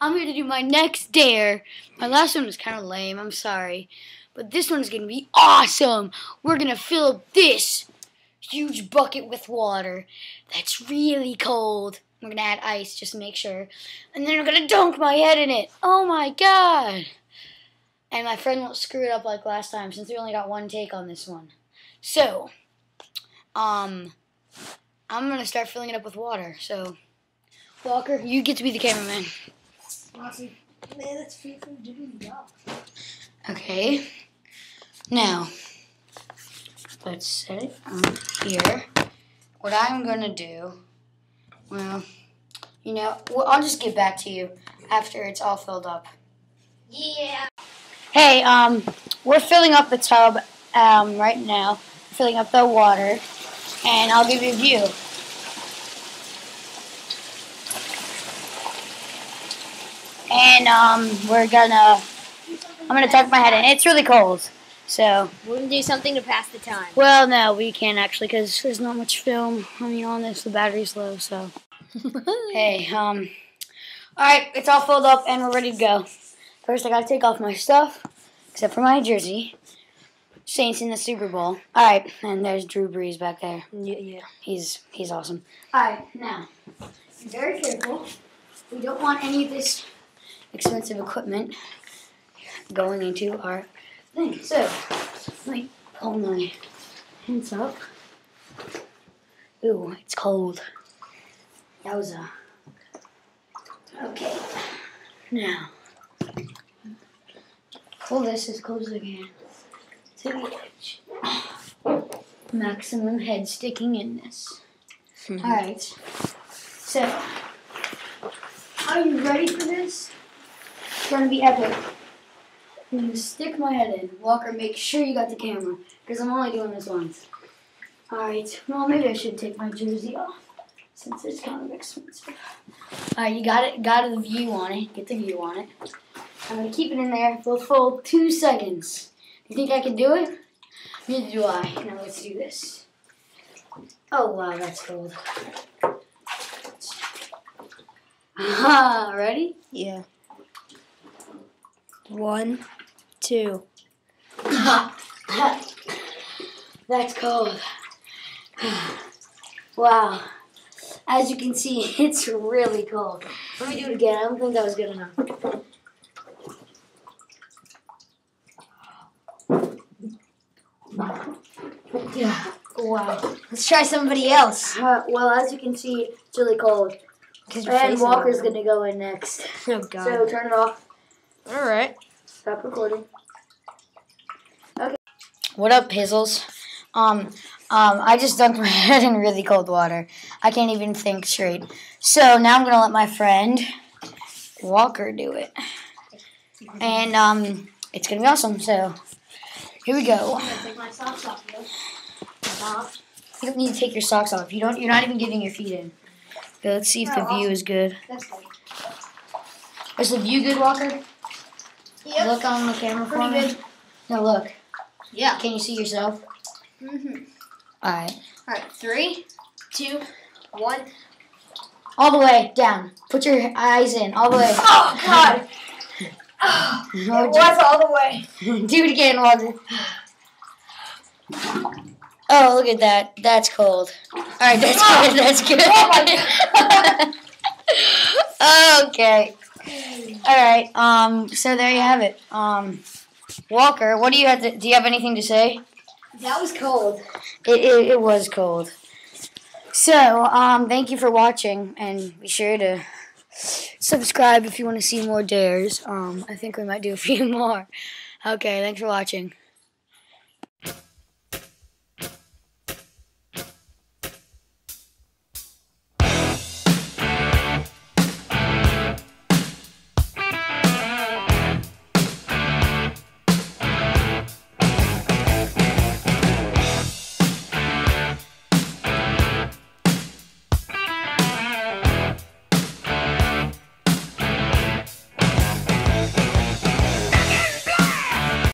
to do my next dare. My last one was kind of lame. I'm sorry. But this one's going to be awesome. We're going to fill up this huge bucket with water that's really cold. We're going to add ice just to make sure. And then I'm going to dunk my head in it. Oh my god. And my friend won't screw it up like last time since we only got one take on this one. So, um, I'm going to start filling it up with water. So, Walker, you get to be the cameraman. Awesome. Man, that's FIFA doing job. Okay. Now, let's set it on here. What I'm going to do, well, you know, well, I'll just get back to you after it's all filled up. Yeah. Hey, um, we're filling up the tub um, right now, filling up the water, and I'll give you a view. And um, we're gonna, I'm gonna tuck my head in. It's really cold, so. We're gonna do something to pass the time. Well, no, we can't actually because there's not much film. I mean, on this, the battery's low, so. hey, um, all right, it's all filled up and we're ready to go. First, I gotta take off my stuff, except for my jersey. Saints in the Super Bowl. All right, and there's Drew Brees back there. Yeah, yeah. He's he's awesome. All right, now, be very careful. We don't want any of this expensive equipment going into our thing. So, let me pull my hands up. Ooh, it's cold. Yowza. Uh, okay. Now, pull this as close as I can to the edge. Maximum head sticking in this. Mm-hmm. Alright. So, are you ready for this? It's gonna be epic. I'm gonna stick my head in. Walker, make sure you got the camera, because I'm only doing this once. Alright, well, maybe I should take my jersey off, since it's kind of expensive. Alright, you got it, got the view on it, get the view on it. I'm gonna keep it in there for a full two seconds. You think I can do it? Neither do I. Now let's do this. Oh wow, that's cold. Ah, ready? Yeah. One, two. That's cold. Wow. As you can see, it's really cold. Let me do it again. I don't think that was good enough. Yeah. Wow. Let's try somebody else. Uh, well, as you can see, it's really cold. And Walker's gonna go in next. Oh God. So turn it off. All right. Stop recording. Okay. What up, Pizzles? Um, um, I just dunked my head in really cold water. I can't even think straight. So now I'm gonna let my friend Walker do it, and um, it's gonna be awesome. So here we go. Take my socks off. You don't need to take your socks off. You don't. You're not even getting your feet in. Okay, let's see if the Oh, view is good. Is the view good, Walker? Yep. Look on the camera for Pretty me. good. No, look. Yeah. Can you see yourself? Mm-hmm. All right. All right. Three, two, one. All the way down. Put your eyes in. All the way. Oh God. Oh, it was all the way. Do it again, Walter. Oh, look at that. That's cold. All right, that's good. That's good. Oh okay. All right. Um. So there you have it. Um. Walker, what do you have to? Do you have anything to say? That was cold. It, it, it was cold. So, um, thank you for watching, and be sure to subscribe if you want to see more dares. Um, I think we might do a few more. Okay, thanks for watching.